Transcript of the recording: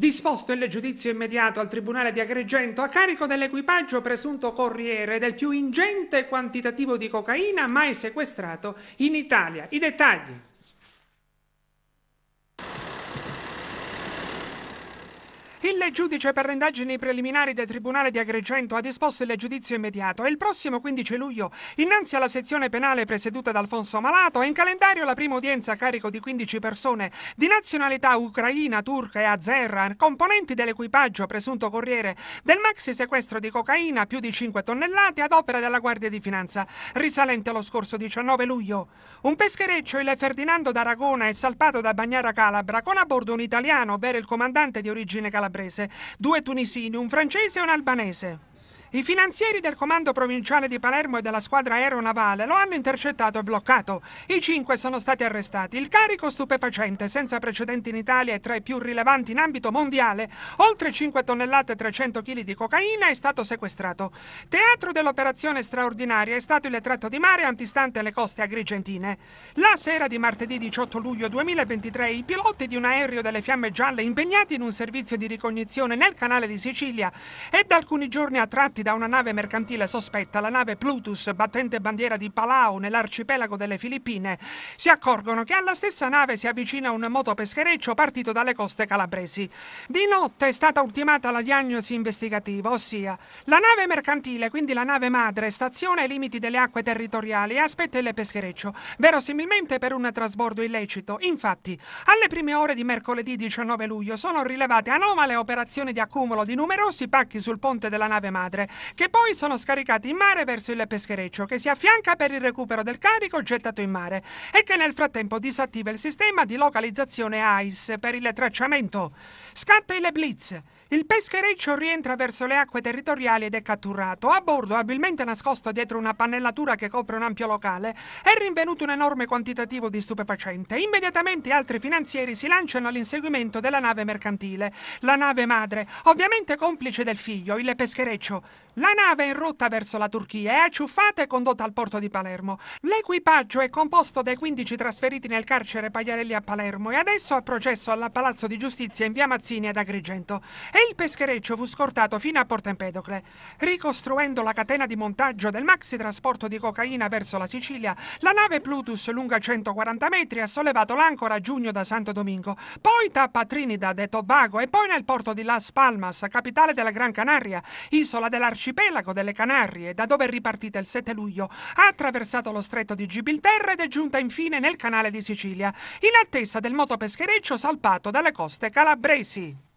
Disposto il giudizio immediato al Tribunale di Agrigento a carico dell'equipaggio presunto corriere del più ingente quantitativo di cocaina mai sequestrato in Italia. I dettagli. Il giudice per le indagini preliminari del Tribunale di Agrigento ha disposto il giudizio immediato e il prossimo 15 luglio, innanzi alla sezione penale presieduta da Alfonso Malato, è in calendario la prima udienza a carico di 15 persone di nazionalità ucraina, turca e azera, componenti dell'equipaggio presunto corriere del maxi sequestro di cocaina, più di 5 tonnellate, ad opera della Guardia di Finanza, risalente allo scorso 19 luglio. Un peschereccio, il Ferdinando d'Aragona, è salpato da Bagnara Calabra con a bordo un italiano, ovvero il comandante di origine calabrese calabrese, due tunisini, un francese e un albanese. I finanzieri del comando provinciale di Palermo e della squadra aeronavale lo hanno intercettato e bloccato. I cinque sono stati arrestati. Il carico stupefacente, senza precedenti in Italia e tra i più rilevanti in ambito mondiale, oltre 5 tonnellate e 300 kg di cocaina, è stato sequestrato. Teatro dell'operazione straordinaria è stato il tratto di mare antistante le coste agrigentine. La sera di martedì 18 luglio 2023 i piloti di un aereo delle Fiamme Gialle impegnati in un servizio di ricognizione nel canale di Sicilia e da alcuni giorni a tratti da una nave mercantile sospetta, la nave Plutus, battente bandiera di Palau nell'arcipelago delle Filippine, si accorgono che alla stessa nave si avvicina un motopeschereccio partito dalle coste calabresi. Di notte è stata ultimata la diagnosi investigativa, ossia la nave mercantile, quindi la nave madre, staziona ai limiti delle acque territoriali e aspetta il peschereccio, verosimilmente per un trasbordo illecito. Infatti, alle prime ore di mercoledì 19 luglio sono rilevate anomale operazioni di accumulo di numerosi pacchi sul ponte della nave madre, che poi sono scaricati in mare verso il peschereccio, che si affianca per il recupero del carico gettato in mare e che nel frattempo disattiva il sistema di localizzazione ICE per il tracciamento. Scatta il blitz. Il peschereccio rientra verso le acque territoriali ed è catturato. A bordo, abilmente nascosto dietro una pannellatura che copre un ampio locale, è rinvenuto un enorme quantitativo di stupefacente. Immediatamente altri finanzieri si lanciano all'inseguimento della nave mercantile, la nave madre, ovviamente complice del figlio, il peschereccio. La nave è in rotta verso la Turchia è acciuffata e condotta al porto di Palermo. L'equipaggio è composto dai 15 trasferiti nel carcere Pagliarelli a Palermo e adesso a processo alla Palazzo di Giustizia in via Mazzini ad Agrigento. E il peschereccio fu scortato fino a Porto Empedocle. Ricostruendo la catena di montaggio del maxi trasporto di cocaina verso la Sicilia, la nave Plutus, lunga 140 metri, ha sollevato l'ancora a giugno da Santo Domingo, poi tappa Trinidad e Tobago e poi nel porto di Las Palmas, capitale della Gran Canaria, isola dell'arcipelago arcipelago delle Canarie, da dove è ripartita il 7 luglio, ha attraversato lo stretto di Gibilterra ed è giunta infine nel canale di Sicilia, in attesa del motopeschereccio salpato dalle coste calabresi.